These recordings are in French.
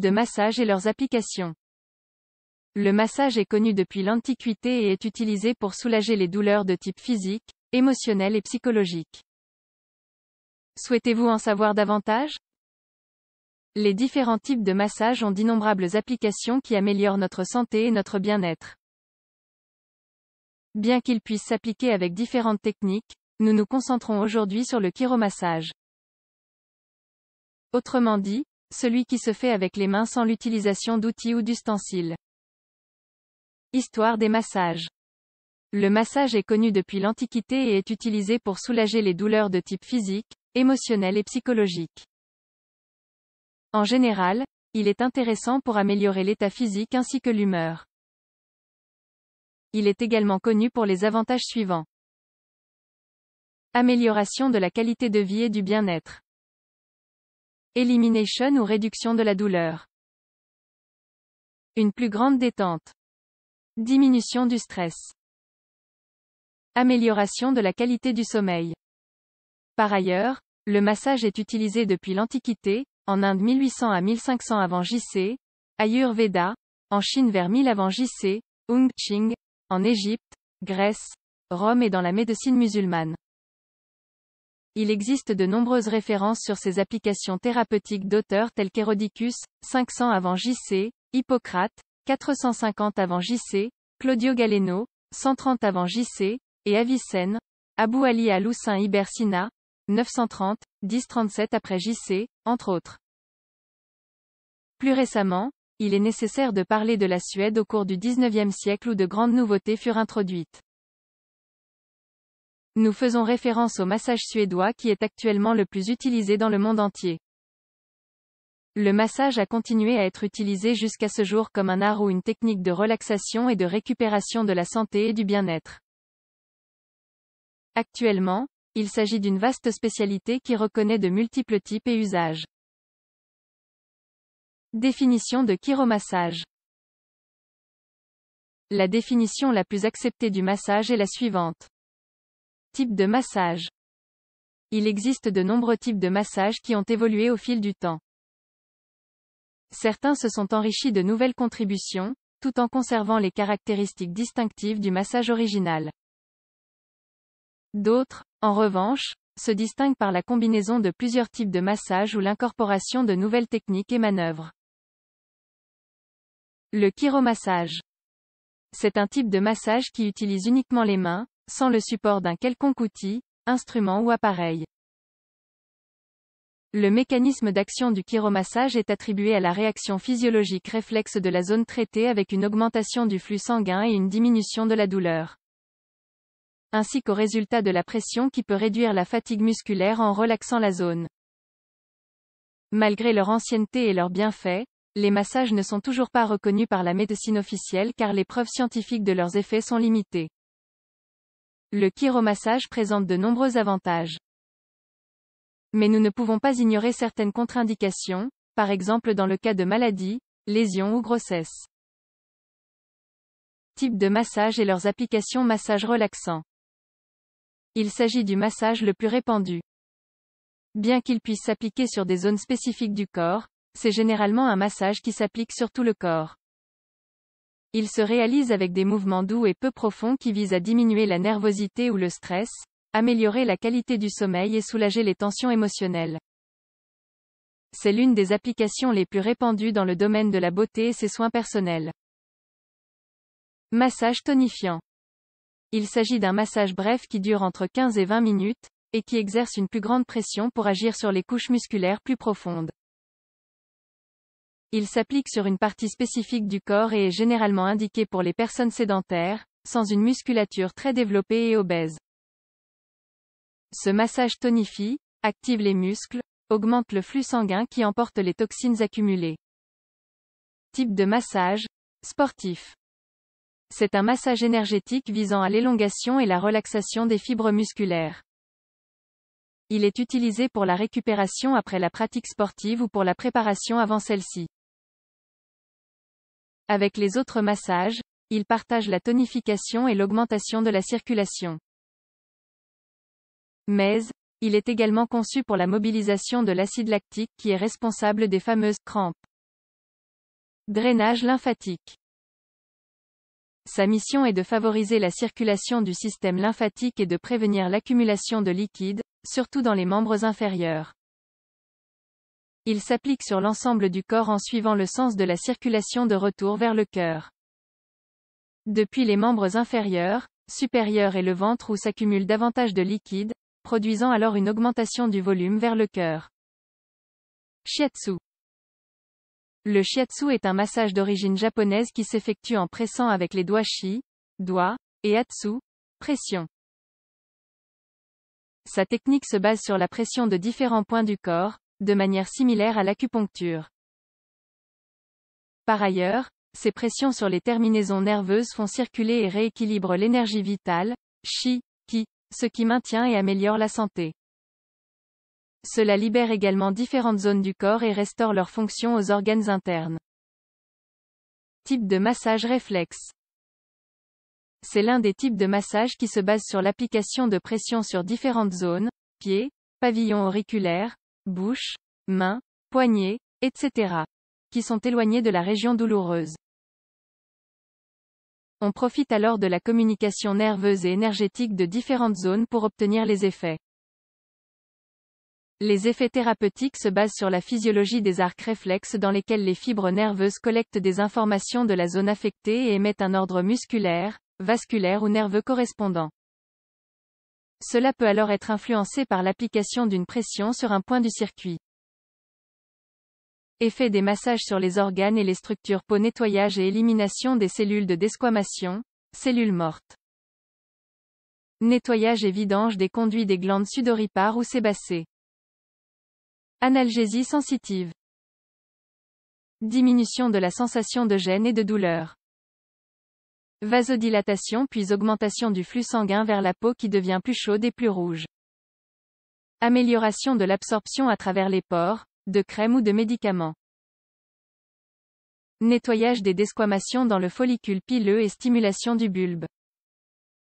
de massage et leurs applications. Le massage est connu depuis l'Antiquité et est utilisé pour soulager les douleurs de type physique, émotionnel et psychologique. Souhaitez-vous en savoir davantage? Les différents types de massage ont d'innombrables applications qui améliorent notre santé et notre bien-être. Bien qu'ils puissent s'appliquer avec différentes techniques, nous nous concentrons aujourd'hui sur le chiromassage. Autrement dit, celui qui se fait avec les mains sans l'utilisation d'outils ou d'ustensiles. Histoire des massages. Le massage est connu depuis l'Antiquité et est utilisé pour soulager les douleurs de type physique, émotionnel et psychologique. En général, il est intéressant pour améliorer l'état physique ainsi que l'humeur. Il est également connu pour les avantages suivants. Amélioration de la qualité de vie et du bien-être. Elimination ou réduction de la douleur. Une plus grande détente. Diminution du stress. Amélioration de la qualité du sommeil. Par ailleurs, le massage est utilisé depuis l'Antiquité, en Inde 1800 à 1500 avant JC, Ayurveda, en Chine vers 1000 avant JC, Ung en Égypte, Grèce, Rome et dans la médecine musulmane. Il existe de nombreuses références sur ces applications thérapeutiques d'auteurs tels qu'Hérodicus, 500 avant JC, Hippocrate, 450 avant JC, Claudio Galeno, 130 avant JC, et Avicenne, Abu Ali al-Hussein Iber Sina, 930, 1037 après JC, entre autres. Plus récemment, il est nécessaire de parler de la Suède au cours du XIXe siècle où de grandes nouveautés furent introduites. Nous faisons référence au massage suédois qui est actuellement le plus utilisé dans le monde entier. Le massage a continué à être utilisé jusqu'à ce jour comme un art ou une technique de relaxation et de récupération de la santé et du bien-être. Actuellement, il s'agit d'une vaste spécialité qui reconnaît de multiples types et usages. Définition de chiromassage. La définition la plus acceptée du massage est la suivante. Type de massage. Il existe de nombreux types de massage qui ont évolué au fil du temps. Certains se sont enrichis de nouvelles contributions, tout en conservant les caractéristiques distinctives du massage original. D'autres, en revanche, se distinguent par la combinaison de plusieurs types de massage ou l'incorporation de nouvelles techniques et manœuvres. Le chiromassage. C'est un type de massage qui utilise uniquement les mains, sans le support d'un quelconque outil, instrument ou appareil. Le mécanisme d'action du chiromassage est attribué à la réaction physiologique réflexe de la zone traitée avec une augmentation du flux sanguin et une diminution de la douleur. Ainsi qu'au résultat de la pression qui peut réduire la fatigue musculaire en relaxant la zone. Malgré leur ancienneté et leurs bienfaits, les massages ne sont toujours pas reconnus par la médecine officielle car les preuves scientifiques de leurs effets sont limitées. Le chiromassage présente de nombreux avantages. Mais nous ne pouvons pas ignorer certaines contre-indications, par exemple dans le cas de maladies, lésions ou grossesse. Type de massage et leurs applications massage relaxant. Il s'agit du massage le plus répandu. Bien qu'il puisse s'appliquer sur des zones spécifiques du corps, c'est généralement un massage qui s'applique sur tout le corps. Il se réalise avec des mouvements doux et peu profonds qui visent à diminuer la nervosité ou le stress, améliorer la qualité du sommeil et soulager les tensions émotionnelles. C'est l'une des applications les plus répandues dans le domaine de la beauté et ses soins personnels. Massage tonifiant. Il s'agit d'un massage bref qui dure entre 15 et 20 minutes, et qui exerce une plus grande pression pour agir sur les couches musculaires plus profondes. Il s'applique sur une partie spécifique du corps et est généralement indiqué pour les personnes sédentaires, sans une musculature très développée et obèse. Ce massage tonifie, active les muscles, augmente le flux sanguin qui emporte les toxines accumulées. Type de massage, sportif. C'est un massage énergétique visant à l'élongation et la relaxation des fibres musculaires. Il est utilisé pour la récupération après la pratique sportive ou pour la préparation avant celle-ci. Avec les autres massages, il partage la tonification et l'augmentation de la circulation. Mais, il est également conçu pour la mobilisation de l'acide lactique qui est responsable des fameuses crampes. Drainage lymphatique. Sa mission est de favoriser la circulation du système lymphatique et de prévenir l'accumulation de liquide, surtout dans les membres inférieurs. Il s'applique sur l'ensemble du corps en suivant le sens de la circulation de retour vers le cœur. Depuis les membres inférieurs, supérieurs et le ventre où s'accumule davantage de liquide, produisant alors une augmentation du volume vers le cœur. Shiatsu. Le shiatsu est un massage d'origine japonaise qui s'effectue en pressant avec les doigts shi, doigts, et atsu, pression. Sa technique se base sur la pression de différents points du corps, de manière similaire à l'acupuncture. Par ailleurs, ces pressions sur les terminaisons nerveuses font circuler et rééquilibrent l'énergie vitale, chi, ki, ce qui maintient et améliore la santé. Cela libère également différentes zones du corps et restaure leur fonction aux organes internes. Type de massage réflexe. C'est l'un des types de massage qui se base sur l'application de pression sur différentes zones, pieds, pavillon auriculaire, bouche, mains, poignets, etc. qui sont éloignés de la région douloureuse. On profite alors de la communication nerveuse et énergétique de différentes zones pour obtenir les effets. Les effets thérapeutiques se basent sur la physiologie des arcs réflexes dans lesquels les fibres nerveuses collectent des informations de la zone affectée et émettent un ordre musculaire, vasculaire ou nerveux correspondant. Cela peut alors être influencé par l'application d'une pression sur un point du circuit. Effet des massages sur les organes et les structures peau nettoyage et élimination des cellules de desquamation, cellules mortes. Nettoyage et vidange des conduits des glandes sudoripares ou sébacées. Analgésie sensitive. Diminution de la sensation de gêne et de douleur. Vasodilatation puis augmentation du flux sanguin vers la peau qui devient plus chaude et plus rouge. Amélioration de l'absorption à travers les pores, de crème ou de médicaments. Nettoyage des desquamations dans le follicule pileux et stimulation du bulbe.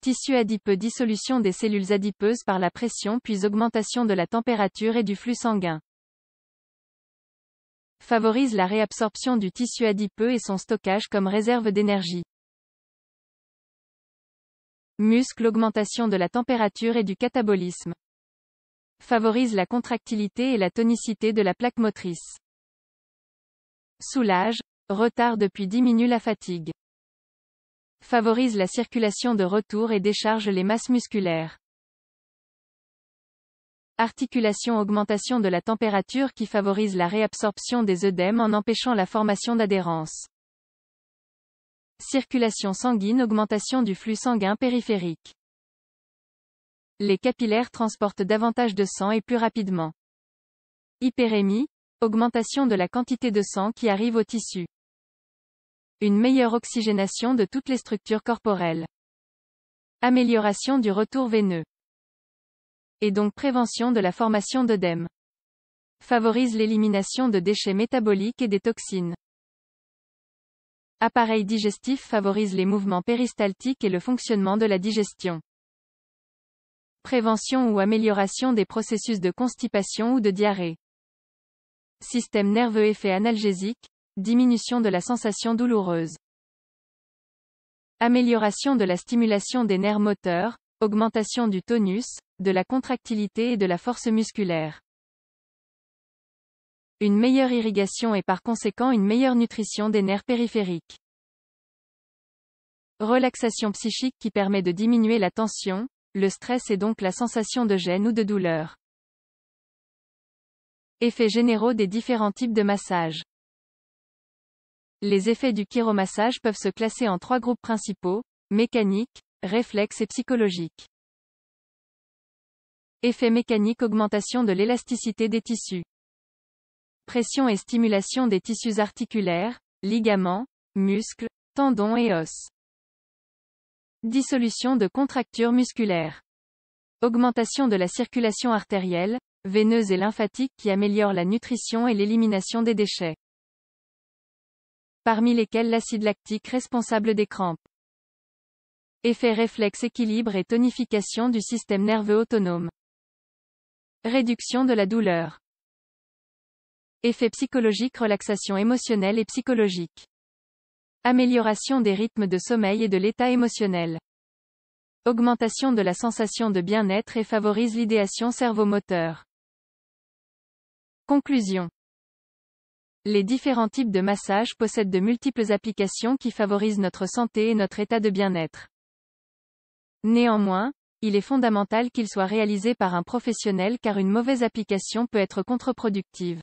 Tissu adipeux dissolution des cellules adipeuses par la pression puis augmentation de la température et du flux sanguin. Favorise la réabsorption du tissu adipeux et son stockage comme réserve d'énergie. Muscle augmentation de la température et du catabolisme. Favorise la contractilité et la tonicité de la plaque motrice. Soulage, retard depuis diminue la fatigue. Favorise la circulation de retour et décharge les masses musculaires. Articulation augmentation de la température qui favorise la réabsorption des œdèmes en empêchant la formation d'adhérence. Circulation sanguine Augmentation du flux sanguin périphérique. Les capillaires transportent davantage de sang et plus rapidement. Hyperémie, augmentation de la quantité de sang qui arrive au tissu. Une meilleure oxygénation de toutes les structures corporelles. Amélioration du retour veineux. Et donc prévention de la formation d'œdème. Favorise l'élimination de déchets métaboliques et des toxines. Appareil digestif favorise les mouvements péristaltiques et le fonctionnement de la digestion. Prévention ou amélioration des processus de constipation ou de diarrhée. Système nerveux effet analgésique, diminution de la sensation douloureuse. Amélioration de la stimulation des nerfs moteurs, augmentation du tonus, de la contractilité et de la force musculaire une meilleure irrigation et par conséquent une meilleure nutrition des nerfs périphériques. Relaxation psychique qui permet de diminuer la tension, le stress et donc la sensation de gêne ou de douleur. Effets généraux des différents types de massage. Les effets du chiromassage peuvent se classer en trois groupes principaux, mécanique, réflexe et psychologique. Effet mécanique augmentation de l'élasticité des tissus pression et stimulation des tissus articulaires, ligaments, muscles, tendons et os. Dissolution de contractures musculaires. Augmentation de la circulation artérielle, veineuse et lymphatique qui améliore la nutrition et l'élimination des déchets. Parmi lesquels l'acide lactique responsable des crampes. Effet réflexe équilibre et tonification du système nerveux autonome. Réduction de la douleur. Effet psychologique relaxation émotionnelle et psychologique. Amélioration des rythmes de sommeil et de l'état émotionnel. Augmentation de la sensation de bien-être et favorise l'idéation cerveau-moteur. Conclusion. Les différents types de massage possèdent de multiples applications qui favorisent notre santé et notre état de bien-être. Néanmoins, il est fondamental qu'il soit réalisé par un professionnel car une mauvaise application peut être contre-productive.